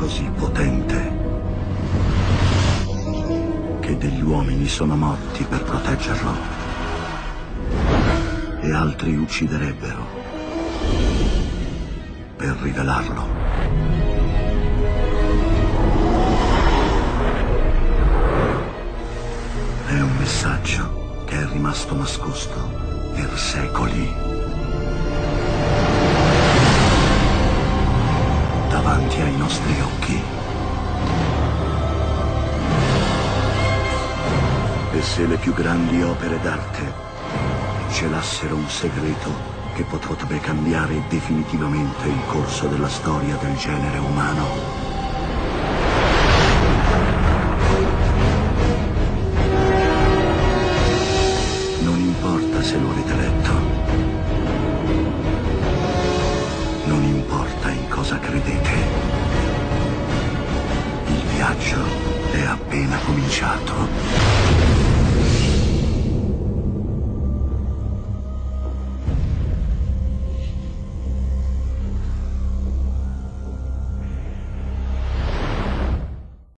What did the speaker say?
così potente che degli uomini sono morti per proteggerlo e altri ucciderebbero per rivelarlo. È un messaggio che è rimasto nascosto per secoli. Nostri occhi. E se le più grandi opere d'arte celassero un segreto che potrebbe cambiare definitivamente il corso della storia del genere umano? Non importa se lo avete letto. Non importa in cosa credete. Viaggio è appena cominciato.